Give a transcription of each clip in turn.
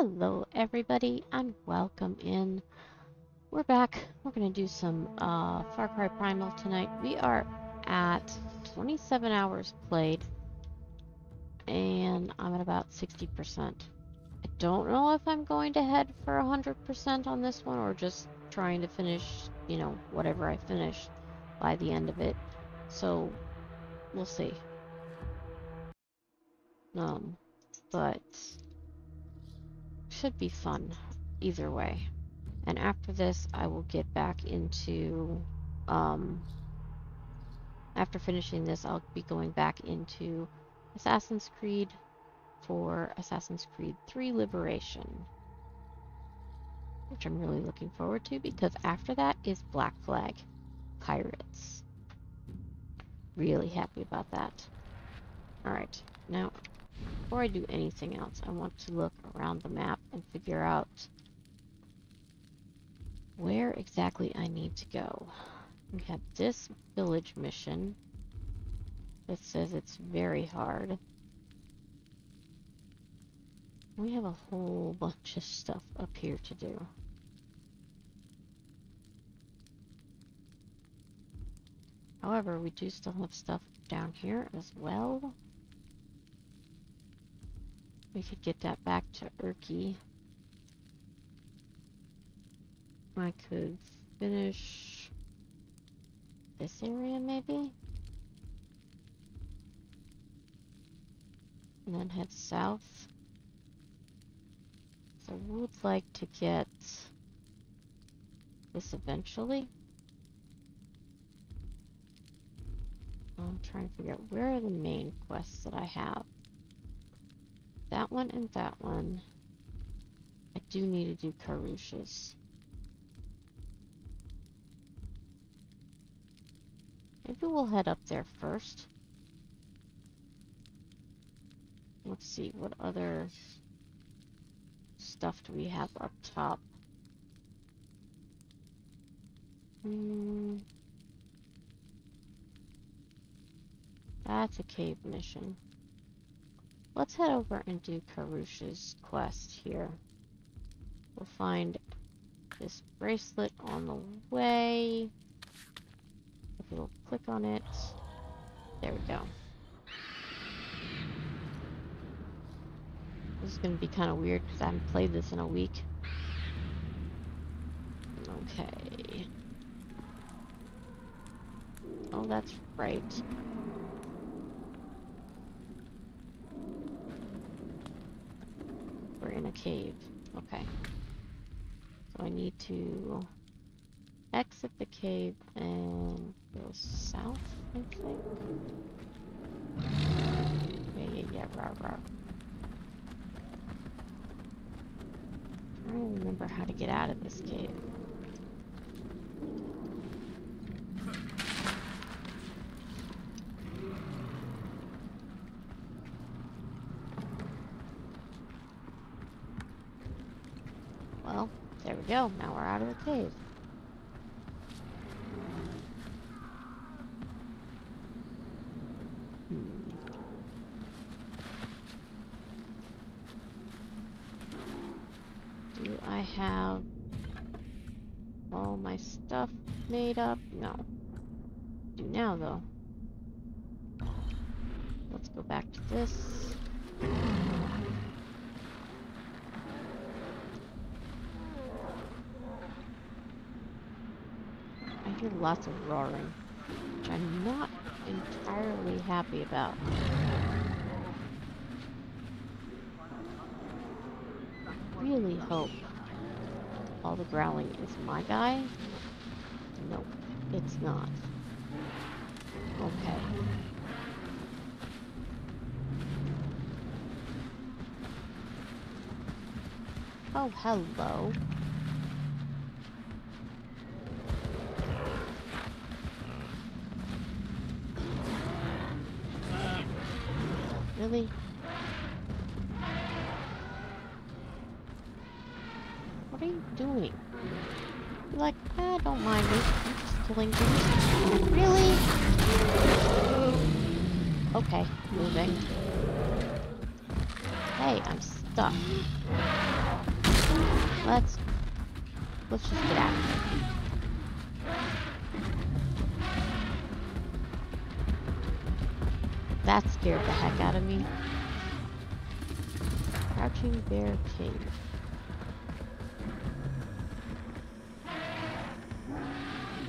Hello everybody and welcome in. We're back. We're going to do some uh, Far Cry Primal tonight. We are at 27 hours played and I'm at about 60%. I don't know if I'm going to head for 100% on this one or just trying to finish, you know, whatever I finish by the end of it. So we'll see. Um, but should be fun either way. And after this, I will get back into, um, after finishing this, I'll be going back into Assassin's Creed for Assassin's Creed 3 Liberation. Which I'm really looking forward to because after that is Black Flag Pirates. Really happy about that. Alright, now before I do anything else, I want to look around the map and figure out where exactly I need to go. We have this village mission that says it's very hard. We have a whole bunch of stuff up here to do. However, we do still have stuff down here as well. We could get that back to Urki. I could finish this area maybe? And then head south. So I would like to get this eventually. I'm trying to figure out where are the main quests that I have that one and that one. I do need to do Karoosh's. Maybe we'll head up there first. Let's see, what other stuff do we have up top? Hmm. That's a cave mission. Let's head over and do Karoosh's quest here. We'll find this bracelet on the way. If we'll click on it. There we go. This is going to be kind of weird because I haven't played this in a week. Okay. Oh, that's right. We're in a cave. Okay. So I need to exit the cave and go south, I think. Yeah, yeah, yeah, rah, rah. I don't remember how to get out of this cave. go. Now we're out of the cave. Hmm. Do I have all my stuff made up? No. Do now, though. Let's go back to this. Lots of roaring, which I'm not entirely happy about. really hope all the growling is my guy. Nope, it's not. Okay. Oh, hello. What are you doing? You're like, ah, don't mind me. I'm just killing. Scared the heck out of me. Crouching Bear Cave.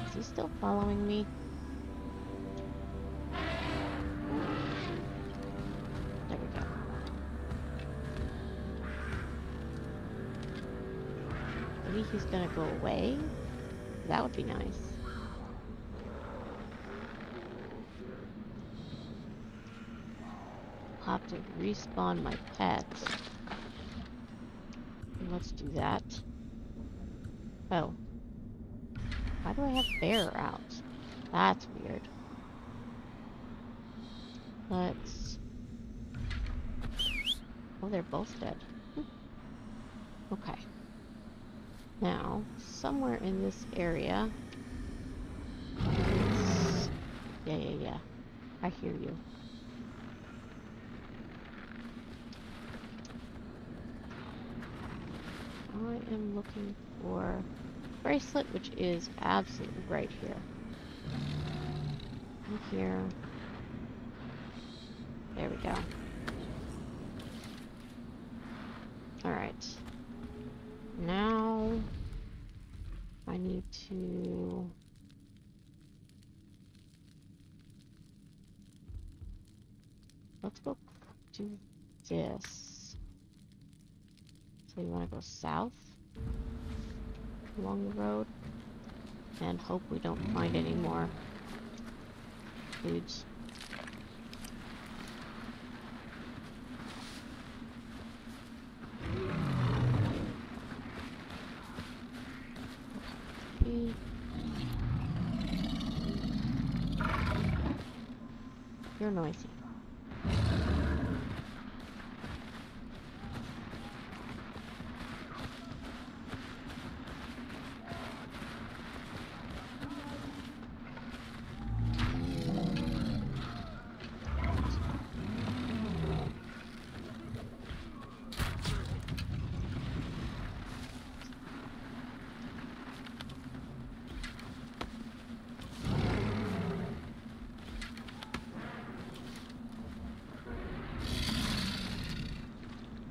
Is he still following me? There we go. Maybe he's gonna go away? That would be nice. I'll have to respawn my pets. Let's do that. Oh. Why do I have bear out? That's weird. Let's... Oh, they're both dead. Hmm. Okay. Now, somewhere in this area... Yeah, yeah, yeah. I hear you. I am looking for bracelet, which is absolutely right here. Right here. There we go. Alright. Now I need to let's go do this. You want to go south along the road and hope we don't find any more dudes. Okay. You're noisy.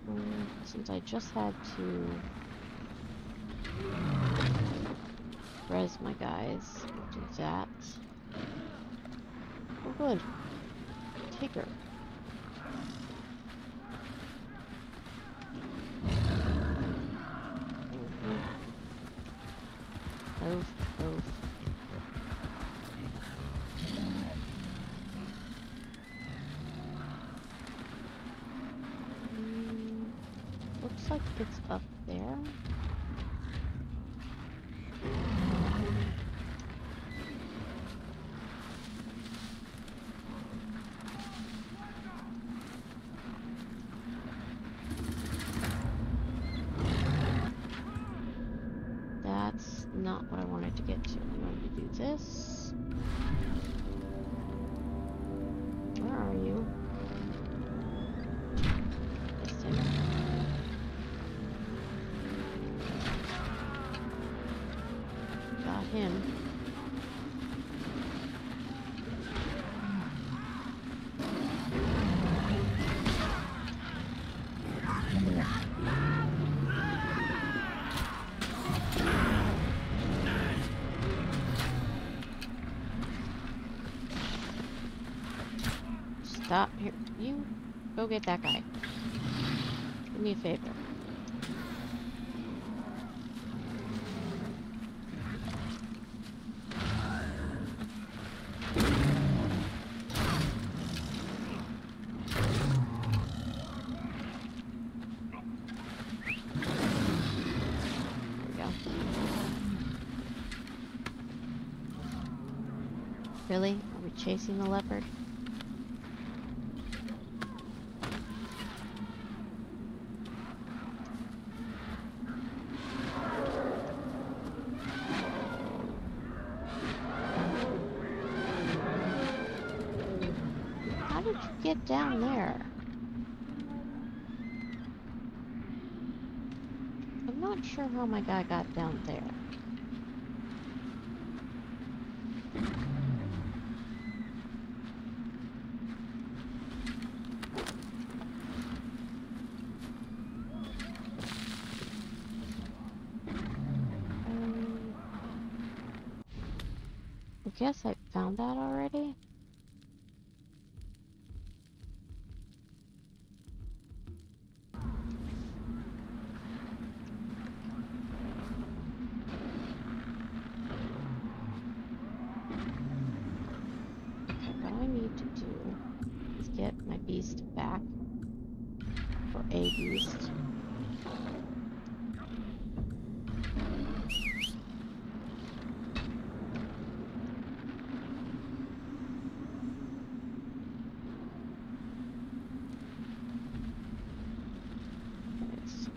Mm, Since I just had to res my guys, do that. Oh good. Tigger. Mhm. Oof, oof. Mm, looks like it's up there. That's not to. I wanted to do this. Where are you? Got him. Go get that guy. Do me a favor. Chasing the leopard? How did you get down there? I've I'm not sure how my guy got down there. Um, I guess I found that already. Okay, what I need to do is back. Or a beast. Yes.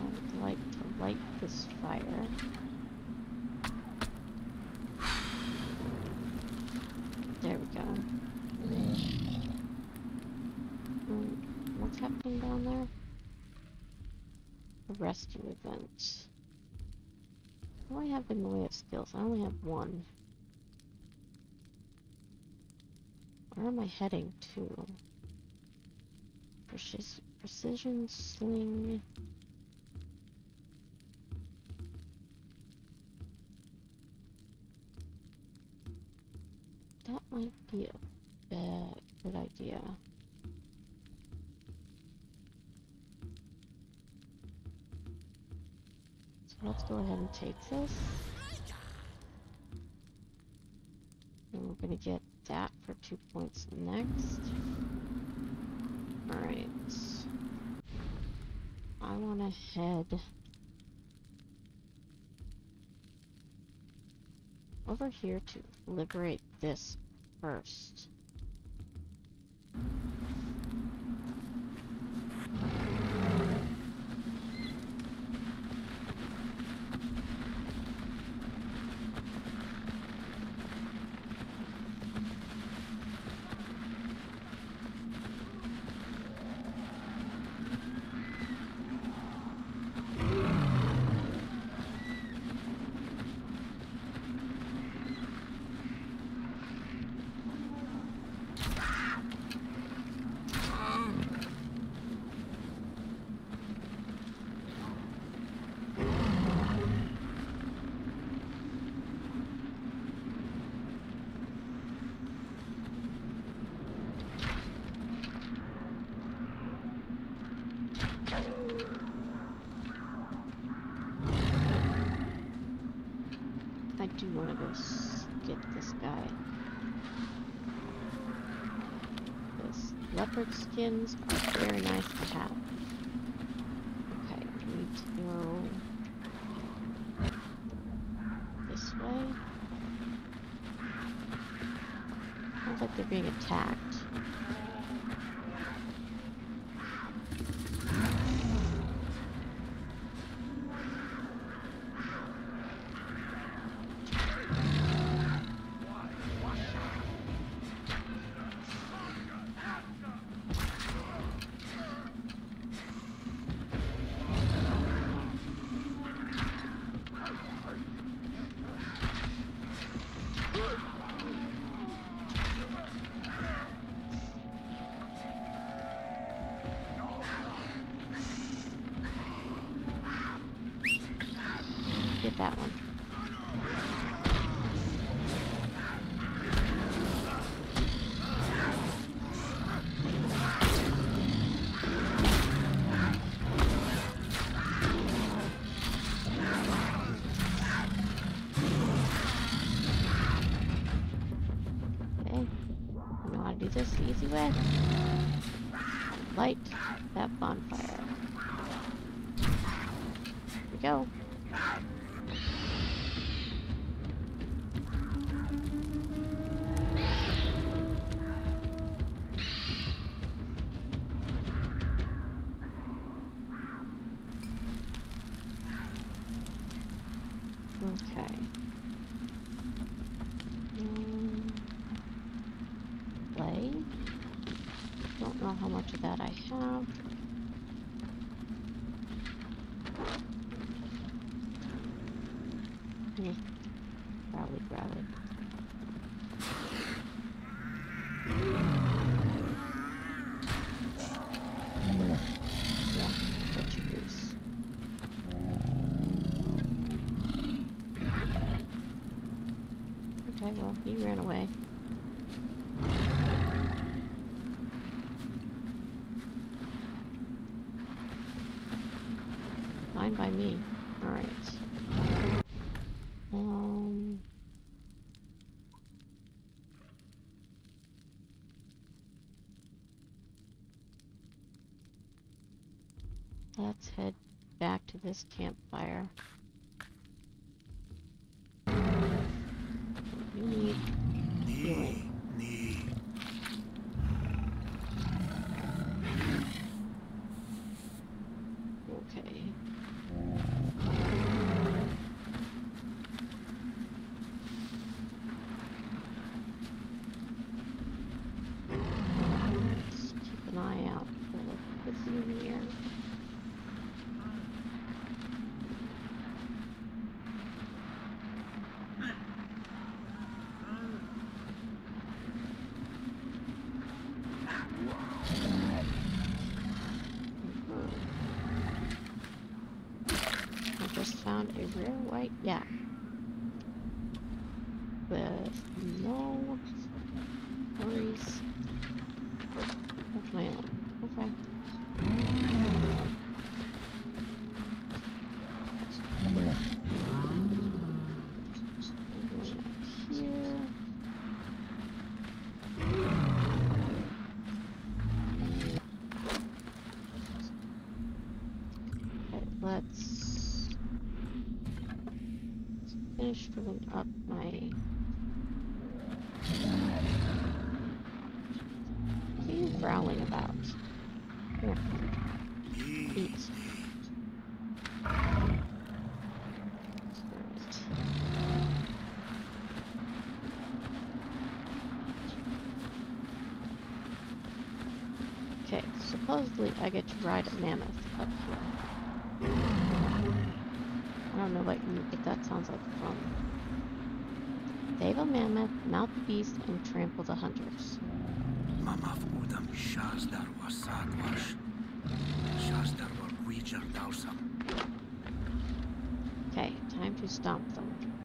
I would like to light this fire. There we go. Mm, down there? A rescue event. What do I have in the way of skills? I only have one. Where am I heading to? Precis precision sling. That might be a bad, good idea. So let's go ahead and take this. And we're gonna get that for two points next. Alright. I wanna head over here to liberate this first. I do want to go s- get this guy. This leopard skins very nice to have. Okay, we need to go this way. Sounds like they're being attacked. That one. Well, he ran away. Fine by me. Alright. Um... Let's head back to this campfire. You need healing. Okay. Let's keep an eye out for what's in here. I just found a rare white yak with no worries of my own. Okay. Going up here. Okay, let's filling up my. What are you growling about? Eat. Okay, supposedly I get to ride a mammoth up here. I don't know what you what that sounds like from. Save a mammoth, mount the beast, and trample the hunters. Udam shazdar. Shazdar war. Okay, time to stomp them.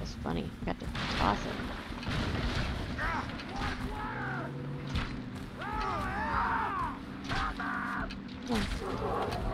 That was funny. I got to toss it.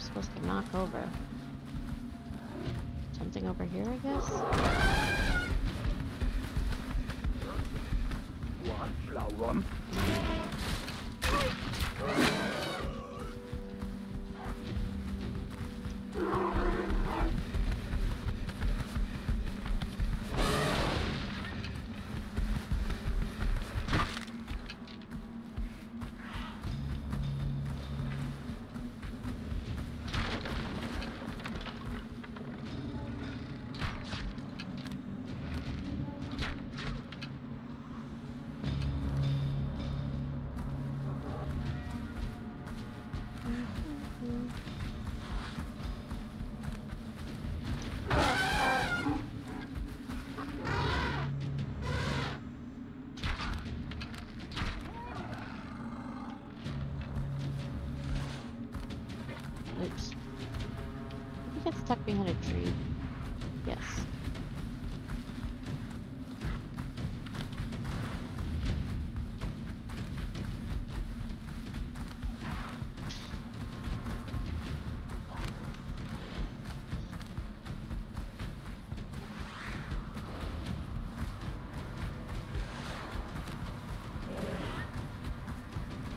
Supposed to knock over. Something over here, I guess? Behind a tree? Yes.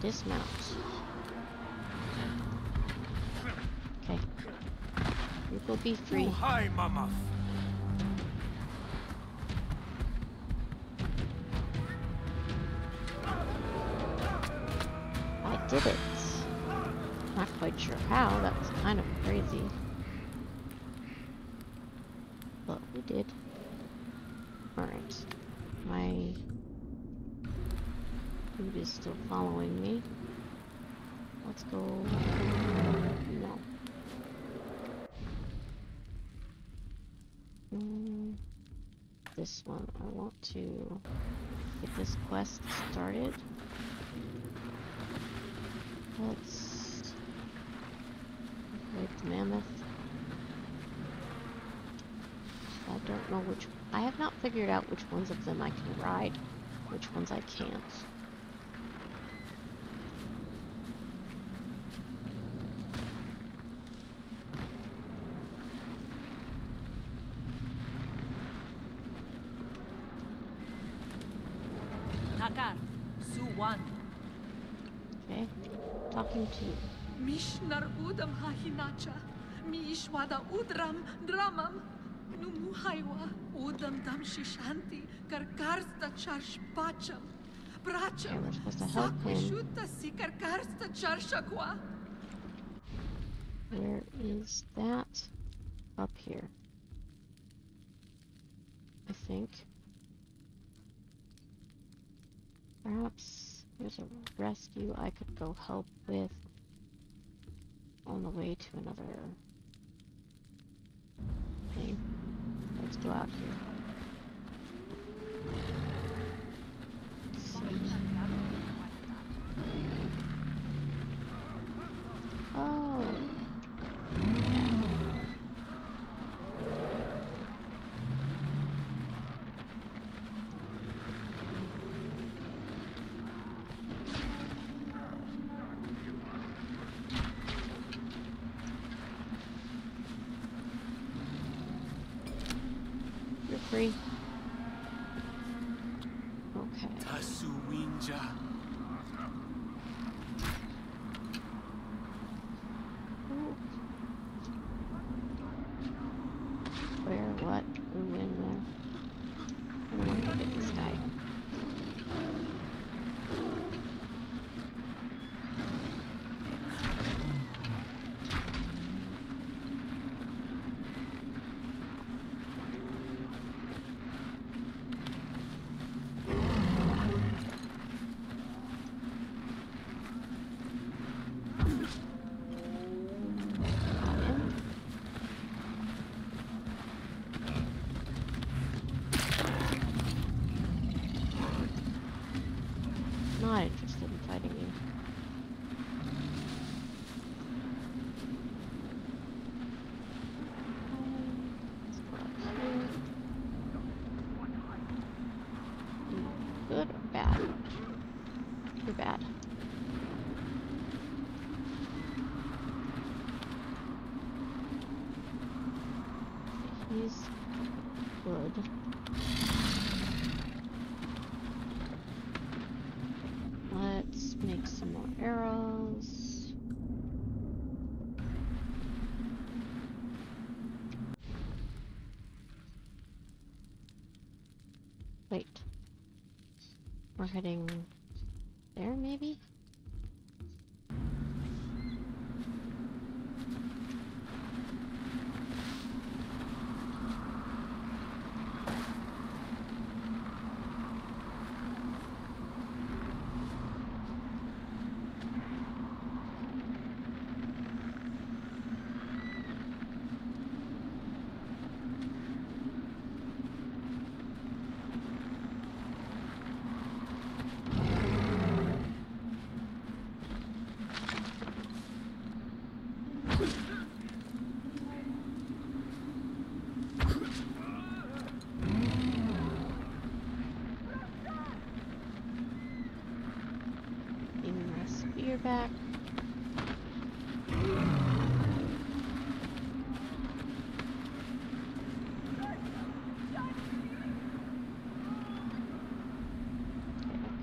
Dismount. Okay. You will be free. Hi, Mama. This one. I want to get this quest started. Let's the mammoth. I don't know which. I have not figured out which ones of them I can ride, which ones I can't. Talking to you. Mishnar Udam Hahinacha, Mishwada Udram Dramam, Numuhaiwa, Udam Dam Shishanti, Karkarsta Bracham, we're supposed to help him. Charshakwa. Where is that? Up here. I think. Perhaps there's a rescue I could go help with on the way to another thing. Let's go out here. Oh. We're heading there, maybe? Give me my spear back. I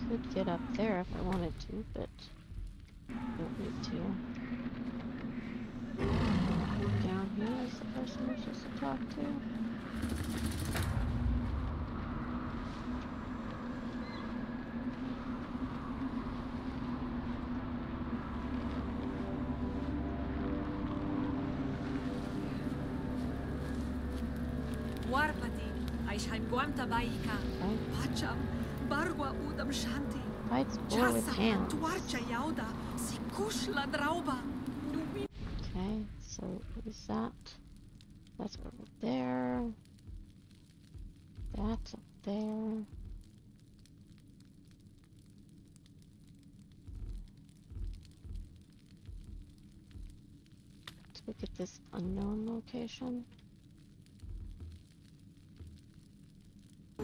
could get up there if I wanted to, but don't need to. Down here is the person we're supposed to talk to. Warpati, Aishheim Guamta Baika. Pacham, Udam Shanti, Fights war with Chasa hands. Tuarcha Yauda, Sikushla Drauba, Okay, so what is that? That's over there. That's up there. Let's look at this unknown location.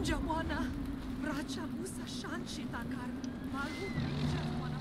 Jawana, Racha Musa Shanshi Takar, Maru Jawana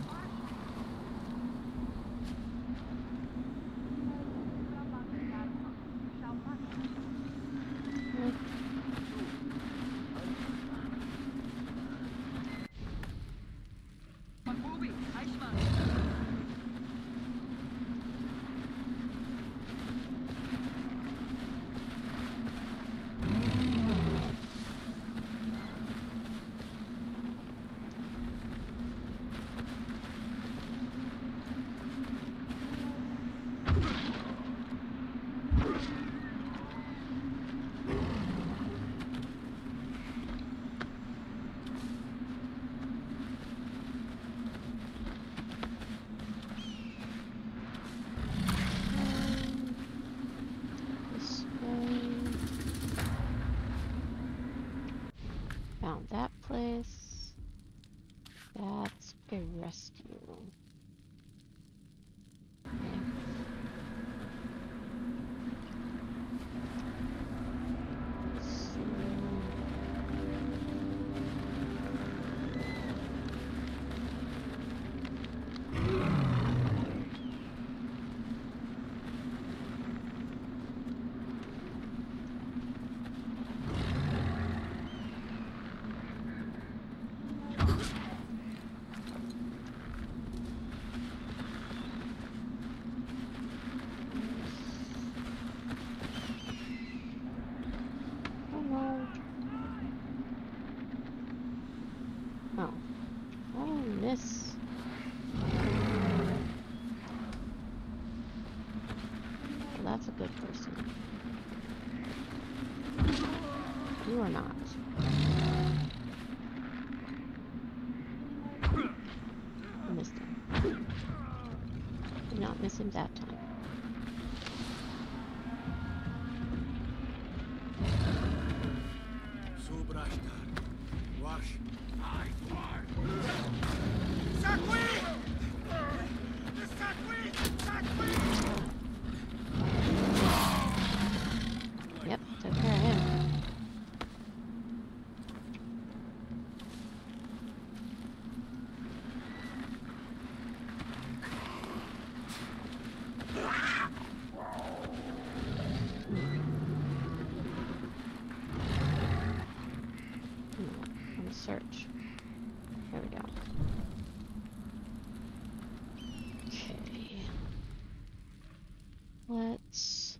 Did not miss him that time. Subrashtar. Wash. Yep, took care of him. Hmm, Let me search. There we go. Okay. Let's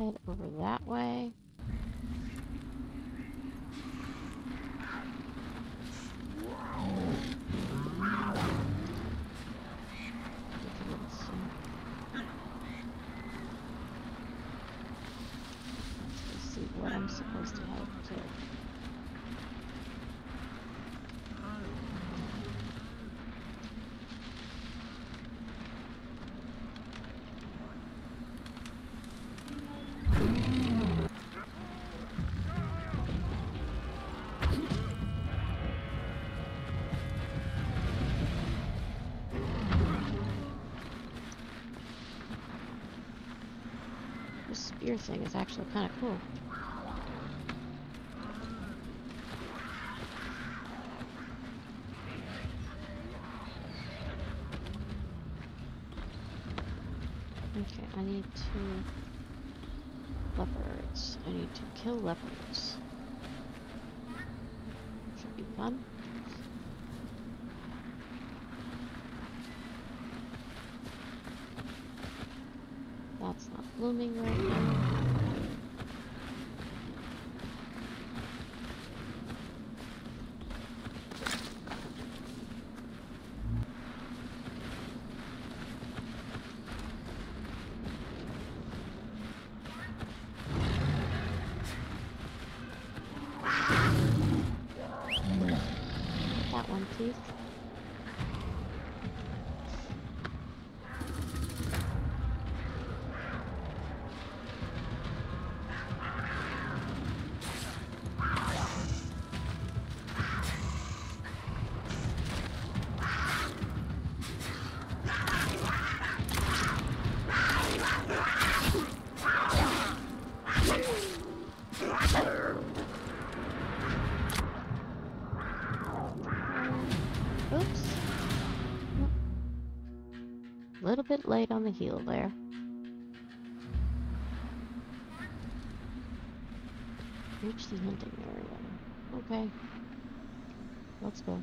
head over that way. Spear thing is actually kind of cool. Okay, I need to leopards. I need to kill leopards. Should be fun. That's not blooming right now. That Bit late on the heel there. Reach the hunting area. Okay. Let's go.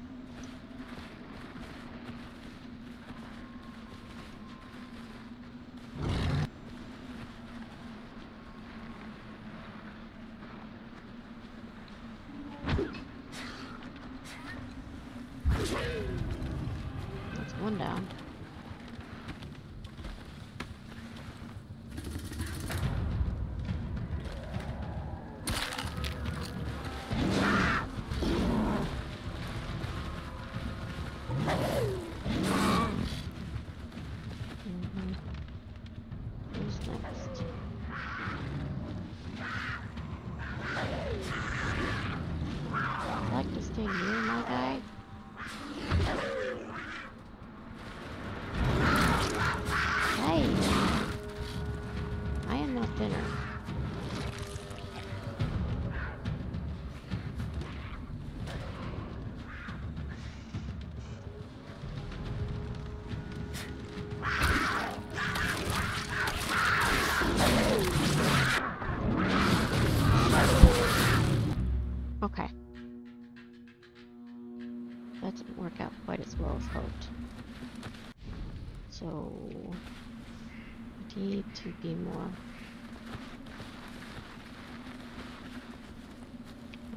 How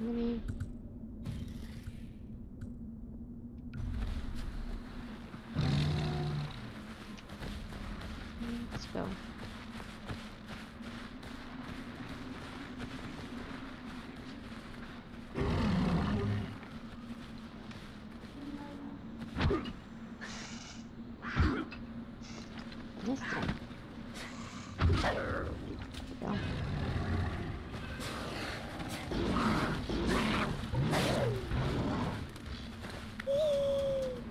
many? Let's go. This time. There we go.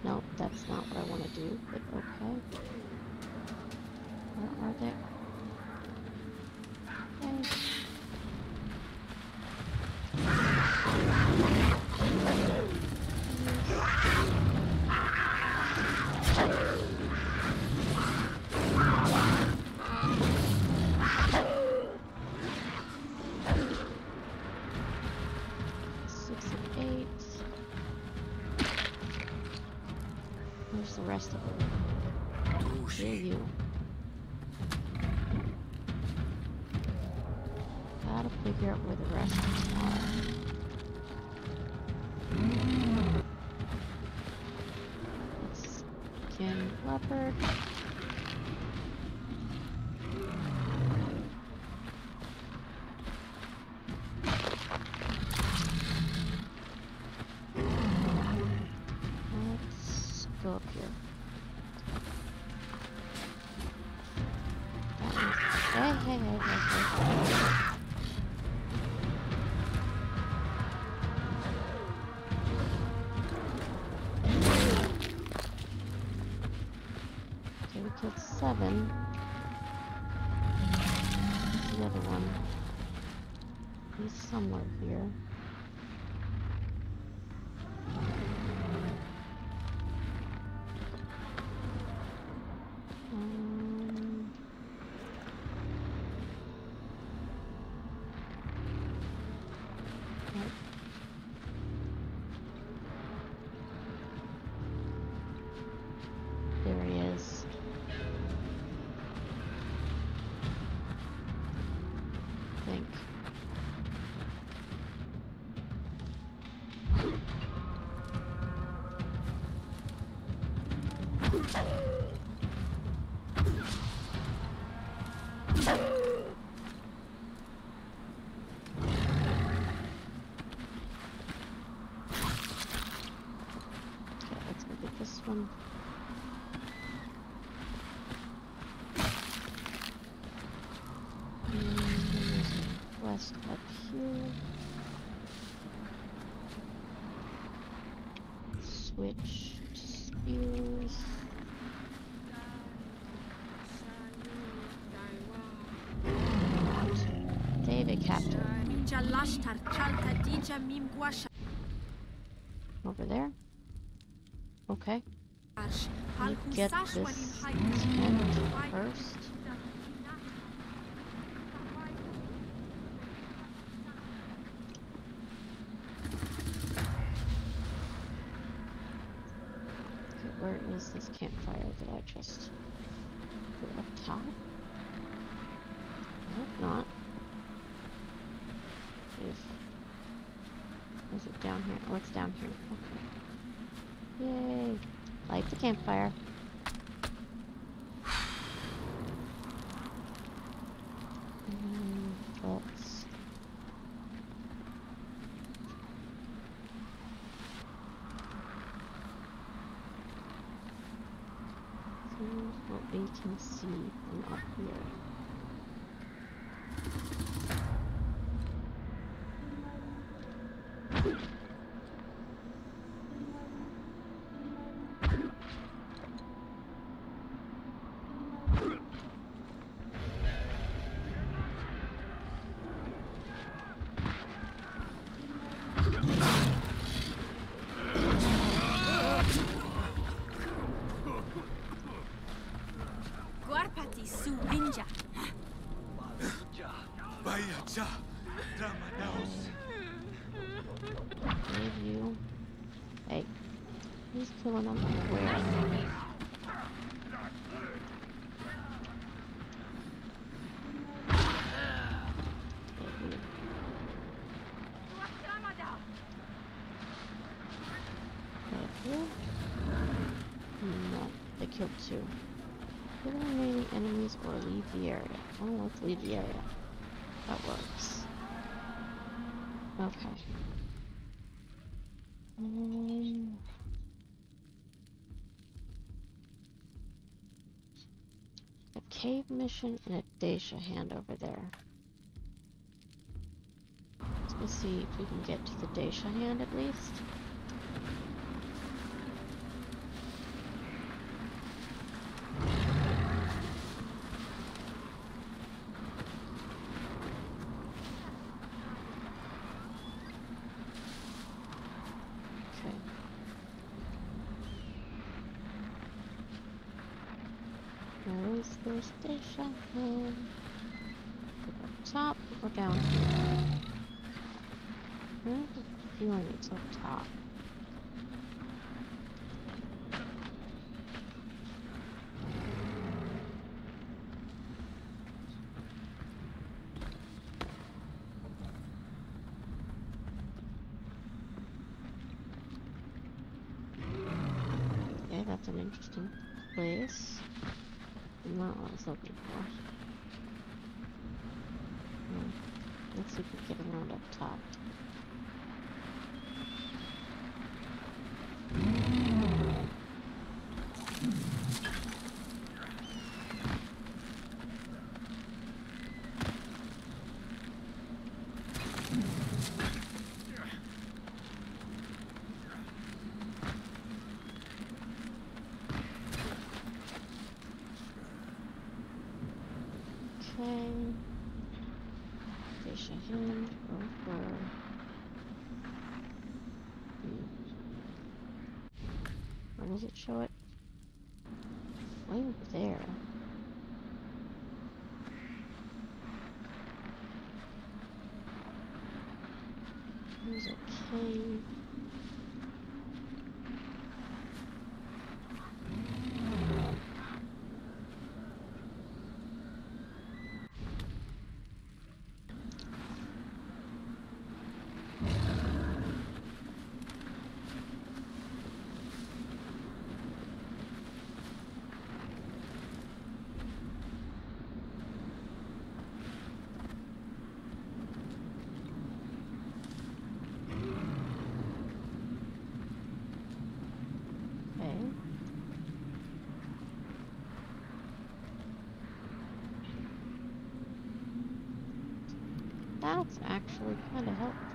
Nope, that's not what I want to do, but okay. Where are they? Okay. Six and eight. Where's the rest of them? Oh, Here you. Gotta figure out where the rest of them are. Let's skin leopard. Over there. Okay. Hal get this tent first. Okay, where is this campfire that I just put up top? I hope not. If is it down here? Oh, it's down here. Okay. Yay! Light the campfire. And let's what we can see from up here. You. Okay, who? No, they killed two. Enemies or leave the area. Oh, let's leave the area. That works. Okay. Um, cave mission and a Dacia hand over there. Let's see if we can get to the Dacia hand at least. Okay. Where is the station? Up top or down? I have a feeling it's up top. Okay, that's an interesting place. Not what I was looking for. Hmm. Let's see if we can get around up top. Okay. Fish a hand over. Hmm. Where does it show it? Way over there. There's a cave. Okay. That's actually kind of helpful.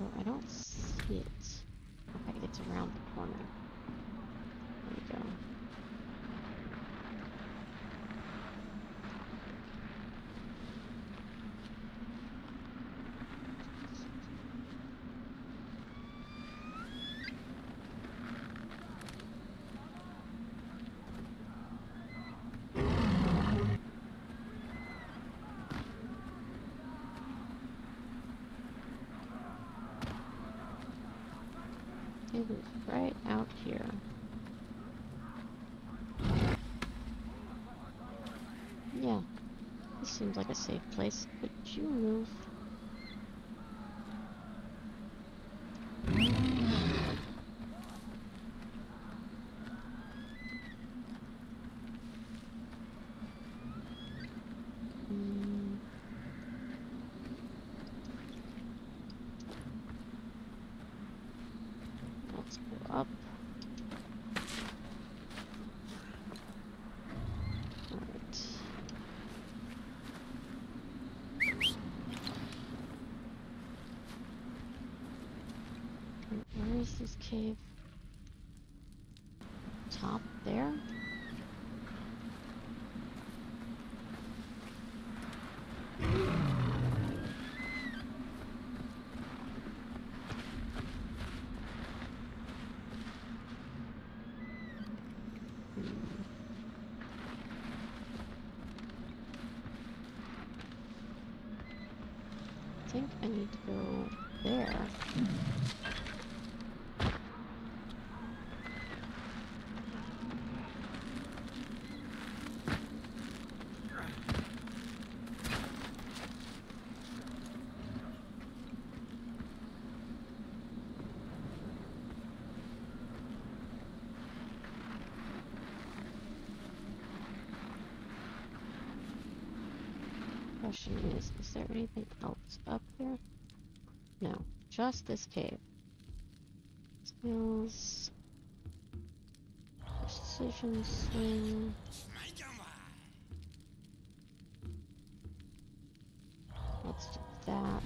I don't see it. Okay, it's around the corner. There we go. It is right out here. Yeah, this seems like a safe place. Could you move? Mm. Let's go up. Top there. Hmm. I think I need to go there. Question is, is there anything else up here? No, just this cave. Skills. Precision swing. Let's do that.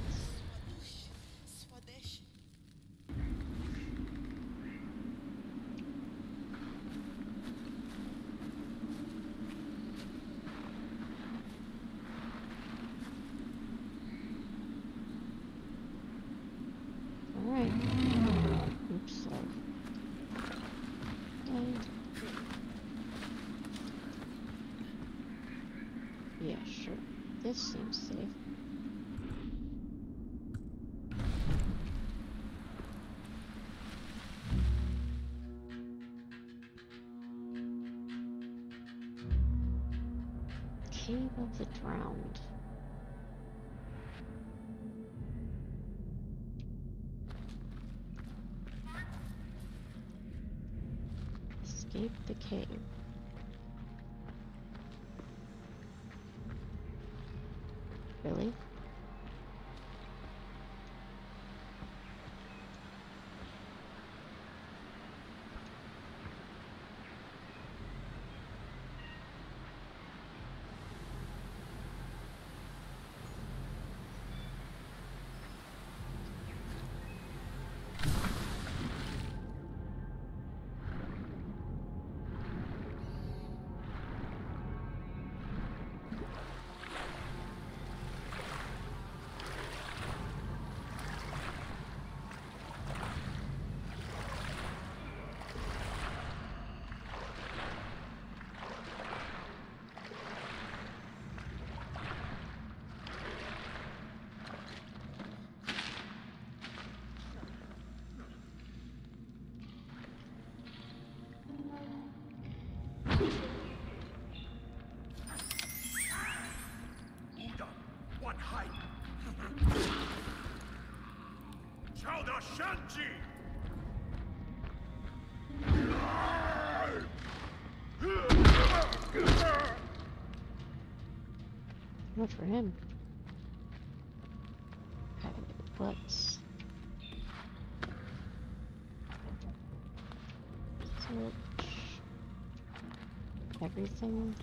Swadesh. Alright. Oops, sorry. Okay. Yeah, sure. This seems safe. Cave of the Drowned. Escape the cave. Chowda Shanji! Good for him. Okay, let's search everything.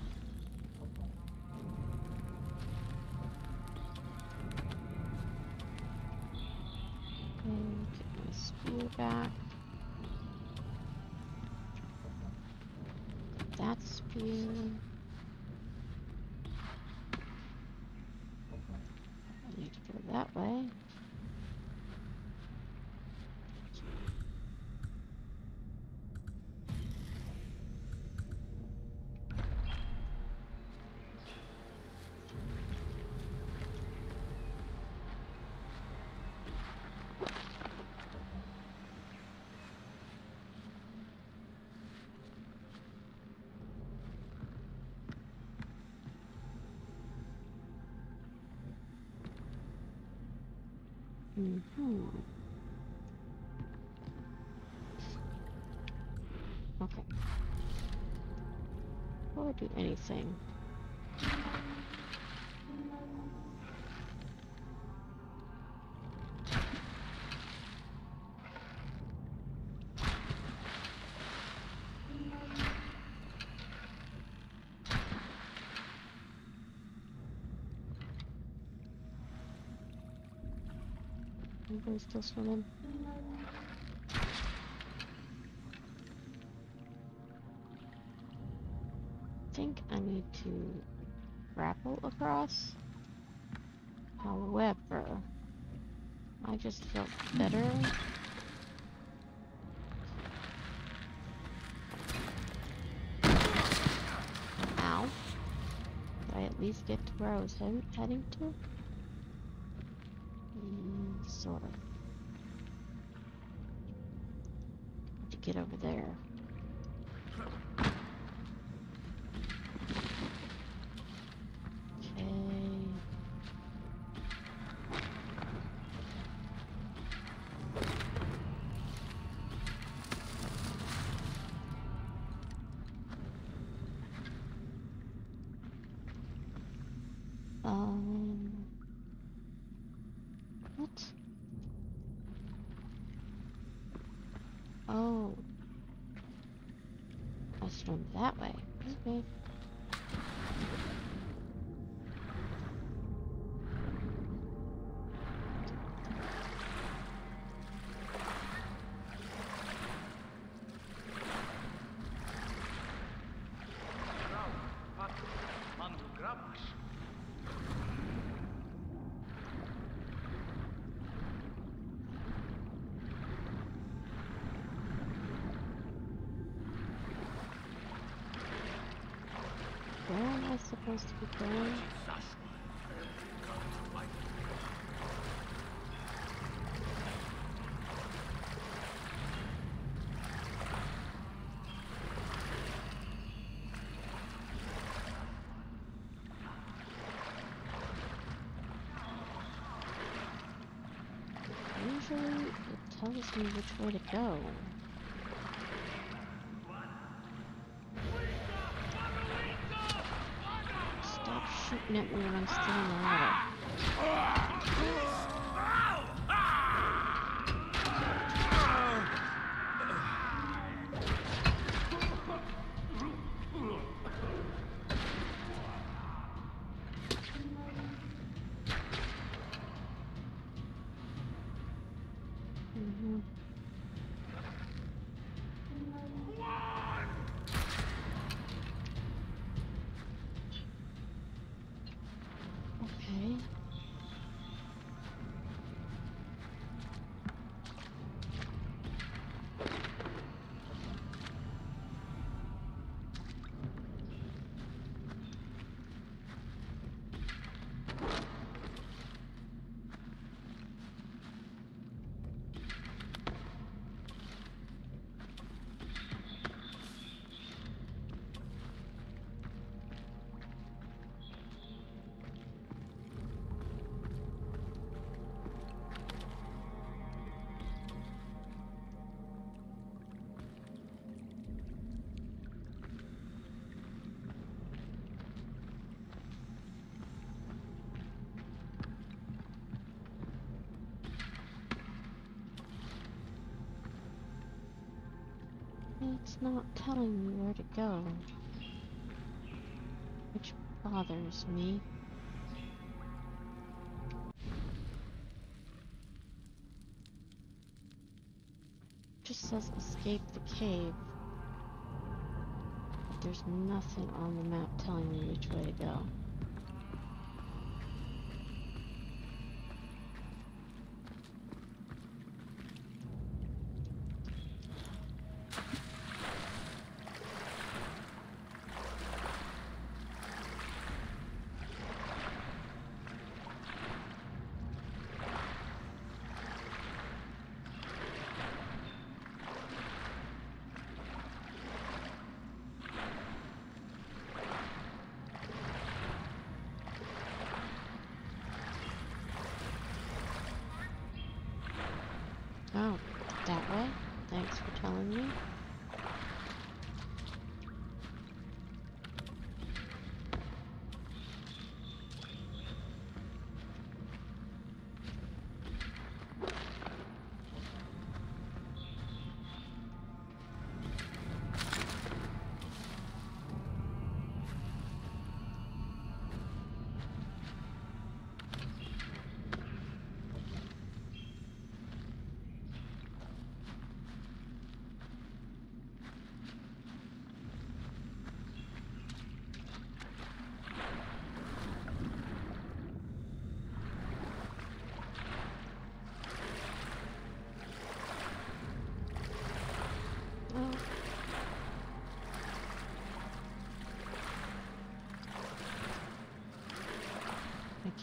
Hmm Okay. Before I do anything. Everybody's still swimming. think I need to grapple across. However, I just felt better. Ow. Did I at least get to where I was head heading to? Get over there. Way. Where am I supposed to be going? Usually it tells me which way to go. Still in Okay. It's not telling me where to go. Which bothers me. Just says escape the cave. But there's nothing on the map telling me which way to go.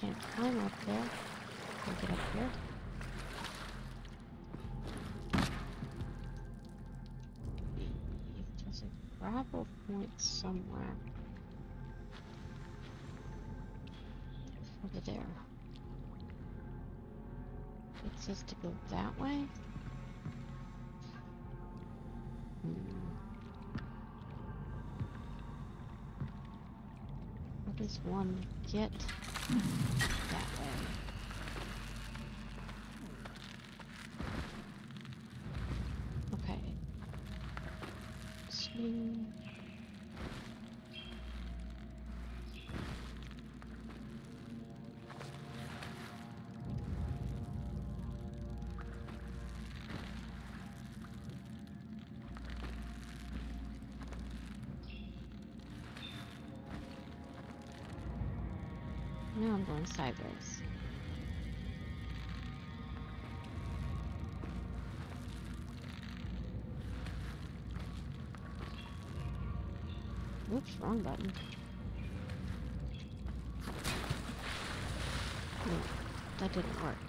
Can't climb up there. Can I get up here? There's a grapple point somewhere. Over there. It says to go that way. Hmm. How does one get that way? Going sideways. Oops, wrong button. No, that didn't work.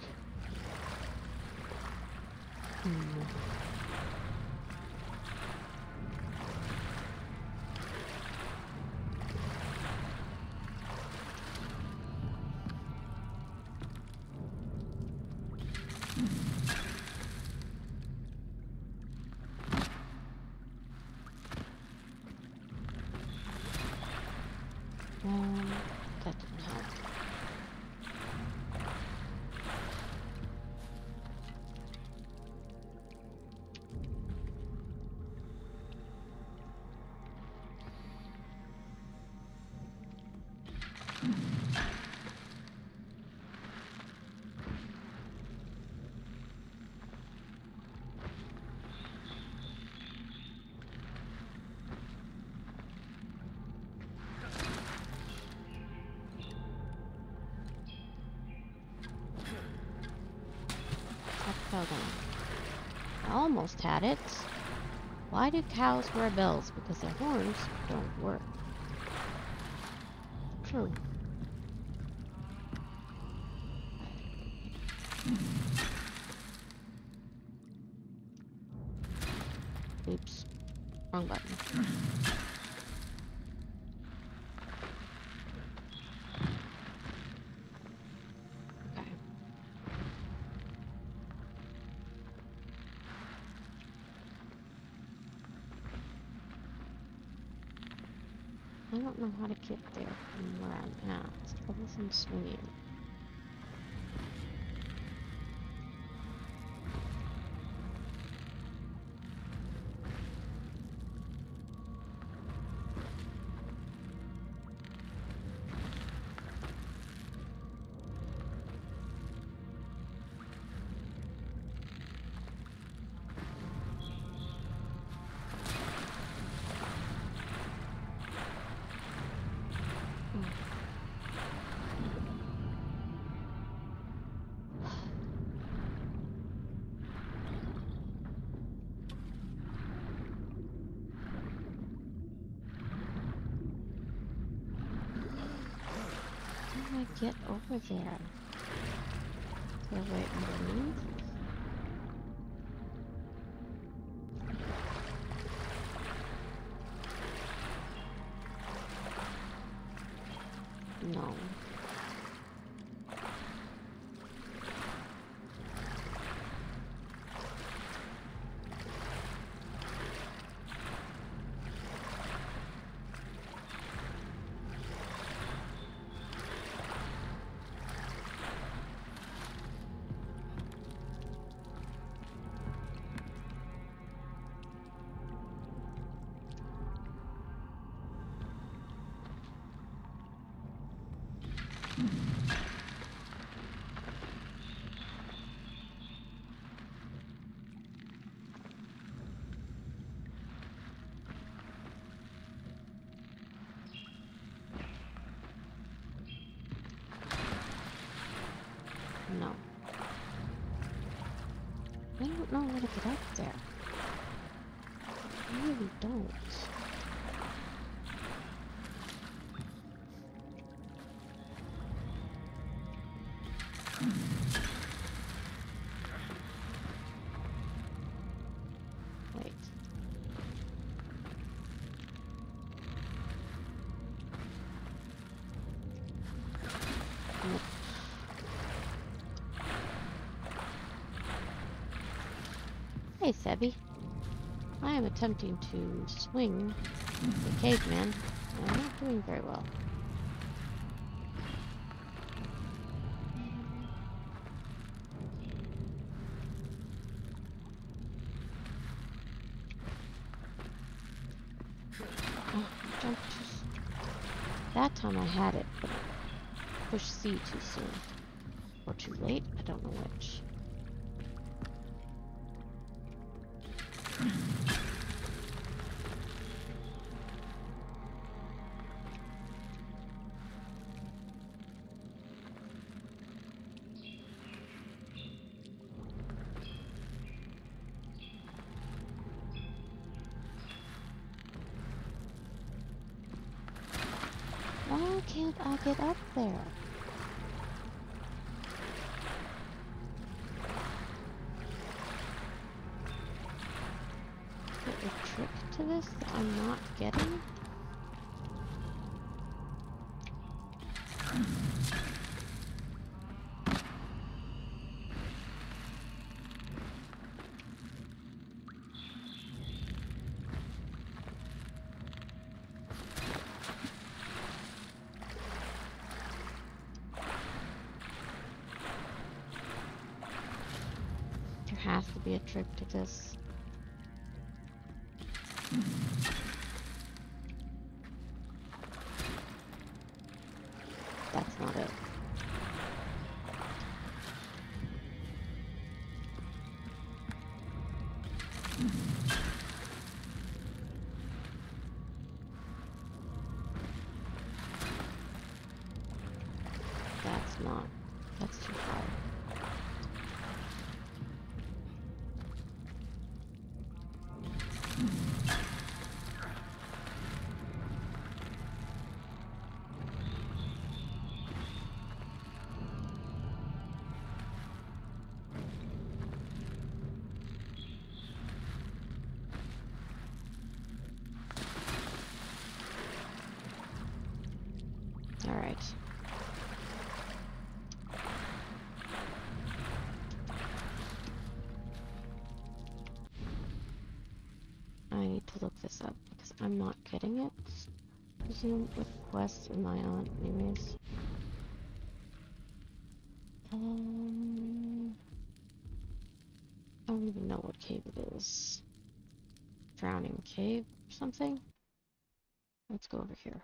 I almost had it. Why do cows wear bells? Because their horns don't work. True. Don't know how to get there from where I'm at. Other than swinging. Get over there? Go right underneath? Hey, Sebby. I am attempting to swing the caveman, I'm not doing very well. Oh. That time I had it, but I pushed C too soon. Or too late, I don't know which. This. To look this up because I'm not getting it. Resume with quest in my own anyways. Um, I don't even know what cave it is. Drowning cave or something? Let's go over here.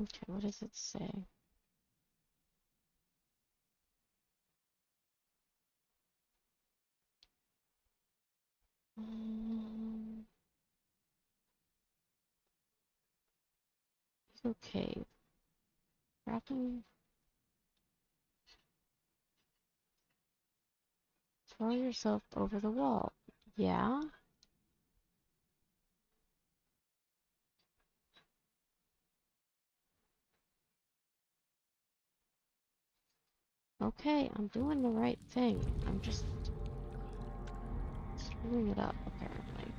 Okay, what does it say? Um, okay. Wrapping. Throw yourself over the wall. Yeah? Okay, I'm doing the right thing. I'm just screwing it up, apparently.